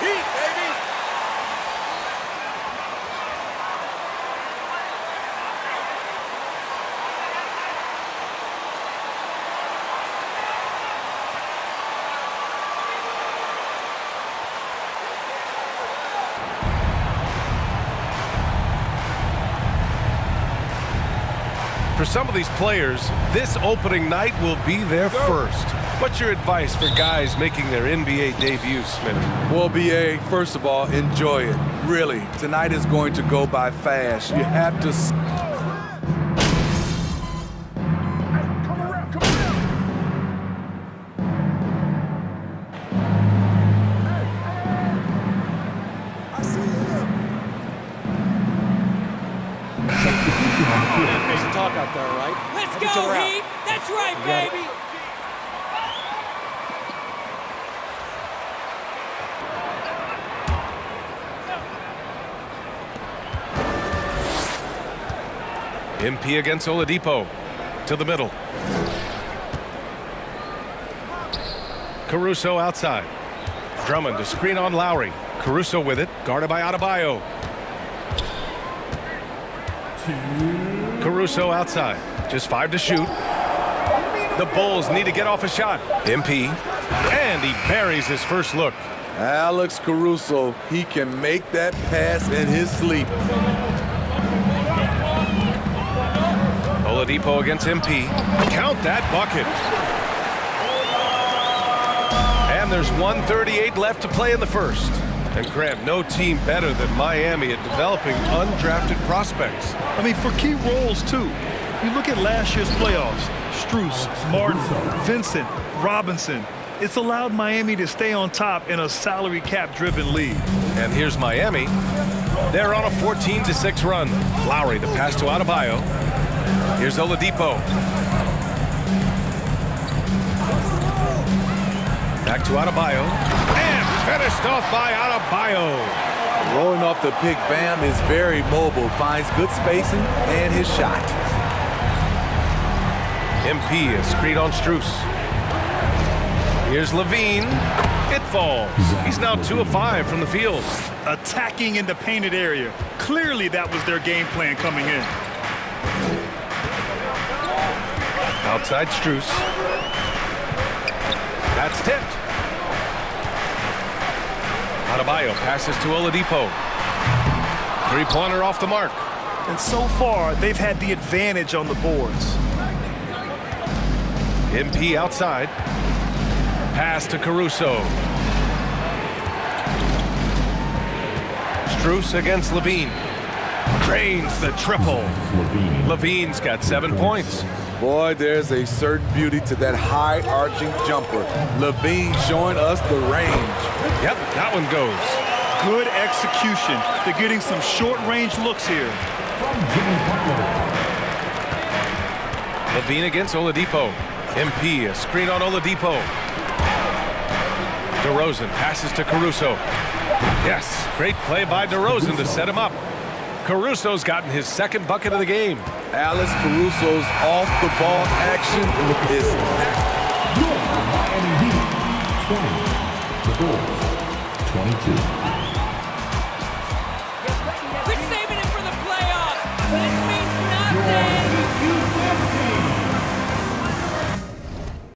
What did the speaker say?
Heat, For some of these players, this opening night will be their first. What's your advice for guys making their NBA debuts, Smith? Well, BA, first of all, enjoy it. Really, tonight is going to go by fast. You have to... There's a talk out there, right? Let's go, your. Heat! That's right, got it. baby! MP against Oladipo. To the middle. Caruso outside. Drummond to screen on Lowry. Caruso with it, guarded by Adebayo. Caruso outside. Just five to shoot. The Bulls need to get off a shot. MP. And he buries his first look. Alex Caruso, he can make that pass in his sleep. Oladipo against MP. Count that bucket. And there's 138 left to play in the first. And Grant, no team better than Miami at developing undrafted prospects. I mean, for key roles, too. You look at last year's playoffs. Strus, Martin, Vincent, Robinson. It's allowed Miami to stay on top in a salary cap-driven league. And here's Miami. They're on a 14 to 6 run. Lowry, the pass to Adebayo. Here's Oladipo. Back to Adebayo. And finished off by Adebayo. Rolling off the pick, Bam is very mobile, finds good spacing and his shot. MP is screen on Strus. Here's LaVine. It falls. He's now 2 of 5 from the field. Attacking in the painted area. Clearly, that was their game plan coming in. Outside Strus. Adebayo passes to Oladipo. Three-pointer off the mark. And so far, they've had the advantage on the boards. MP outside. Pass to Caruso. Strus against LaVine. Drains the triple. LaVine's got seven points. Boy, there's a certain beauty to that high arching jumper. LaVine showing us the range. Yep, that one goes. Good execution. They're getting some short-range looks here. LaVine against Oladipo. MP, a screen on Oladipo. DeRozan passes to Caruso. Yes, great play by DeRozan to set him up. Caruso's gotten his second bucket of the game. Alex Caruso's off-the-ball action is Your Miami Heat, 20. The Bulls, 22.